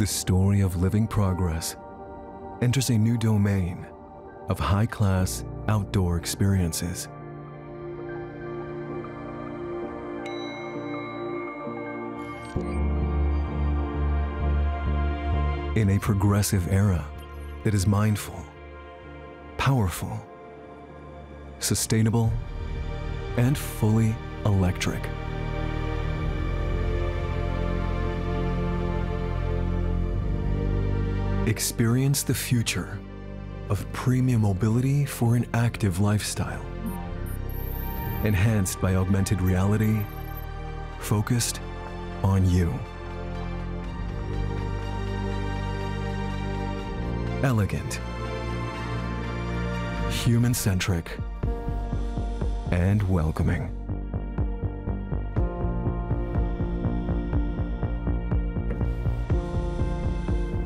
The story of living progress enters a new domain of high class outdoor experiences. In a progressive era that is mindful, powerful, sustainable, and fully electric. Experience the future of premium mobility for an active lifestyle. Enhanced by augmented reality, focused on you. Elegant, human centric, and welcoming.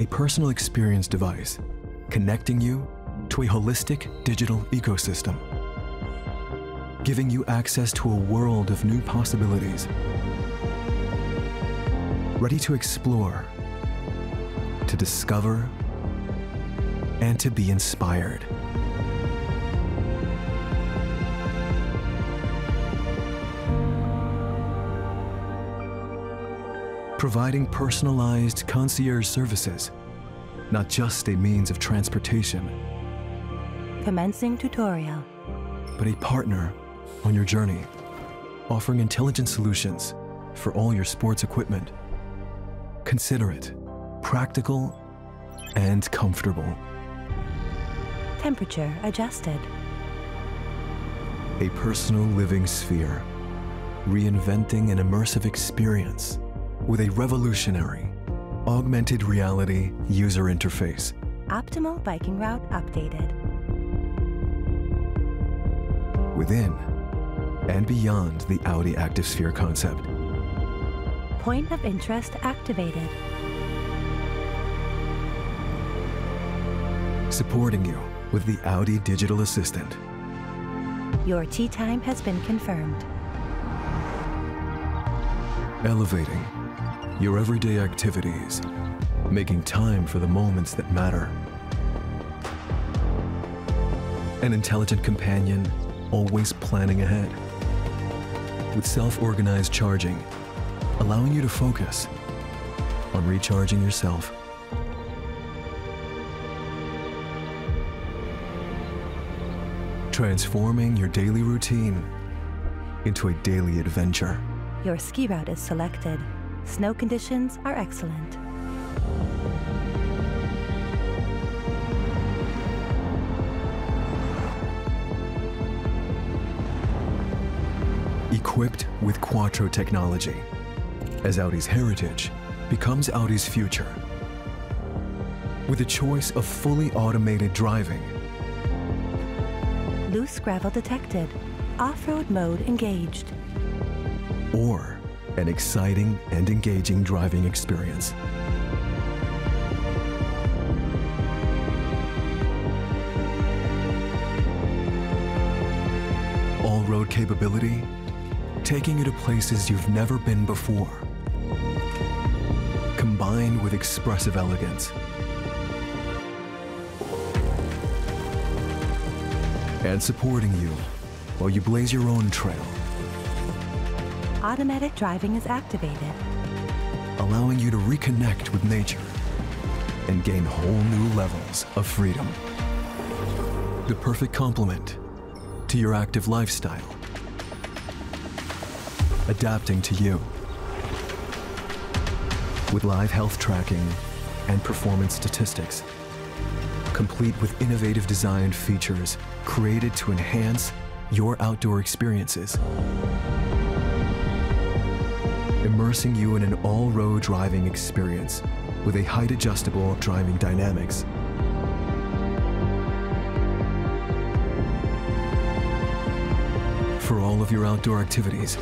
A personal experience device connecting you to a holistic digital ecosystem, giving you access to a world of new possibilities. Ready to explore, to discover, and to be inspired. Providing personalized concierge services, not just a means of transportation, Commencing tutorial. but a partner on your journey, offering intelligent solutions for all your sports equipment. Considerate, practical, and comfortable. Temperature adjusted. A personal living sphere, reinventing an immersive experience with a revolutionary augmented reality user interface. Optimal biking route updated. within and beyond the Audi activesphere concept. Point of interest activated. Supporting you with the Audi Digital Assistant. Your tea time has been confirmed. Elevating your everyday activities, making time for the moments that matter. An intelligent companion, always planning ahead. With self organized charging, allowing you to focus on recharging yourself. Transforming your daily routine into a daily adventure. Your ski route is selected. Snow conditions are excellent. equipped with Quattro technology, as Audi's heritage becomes Audi's future. With a choice of fully automated driving, Loose gravel detected. Off-road mode engaged. or an exciting and engaging driving experience. All road capability, taking you to places you've never been before. Combined with expressive elegance. And supporting you while you blaze your own trail. Automatic driving is activated. allowing you to reconnect with nature and gain whole new levels of freedom. The perfect complement to your active lifestyle, adapting to you. With live health tracking and performance statistics, complete with innovative design features created to enhance your outdoor experiences immersing you in an all-road driving experience with a height-adjustable driving dynamics. For all of your outdoor activities,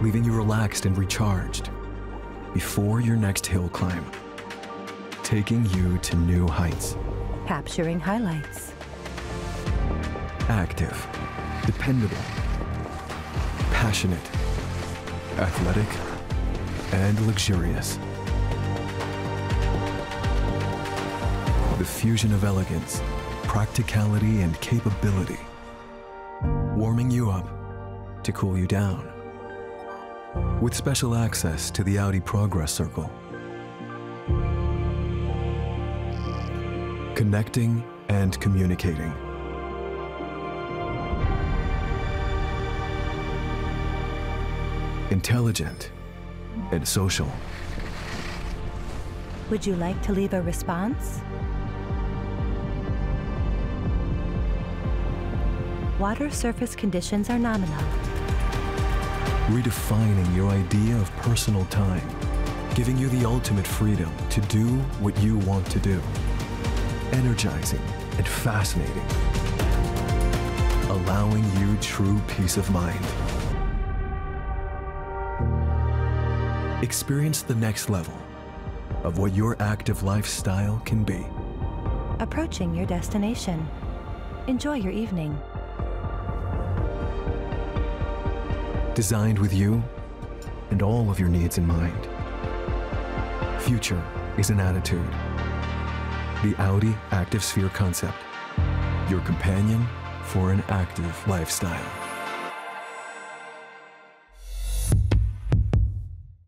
leaving you relaxed and recharged before your next hill climb, taking you to new heights. Capturing highlights. Active, dependable, passionate, athletic, and luxurious. The fusion of elegance, practicality, and capability. Warming you up to cool you down. With special access to the Audi Progress Circle. Connecting and communicating. Intelligent and social. Would you like to leave a response? Water surface conditions are nominal. Redefining your idea of personal time, giving you the ultimate freedom to do what you want to do. Energizing and fascinating, allowing you true peace of mind. Experience the next level of what your active lifestyle can be. Approaching your destination. Enjoy your evening. Designed with you and all of your needs in mind. Future is an attitude. The Audi activesphere concept, your companion for an active lifestyle.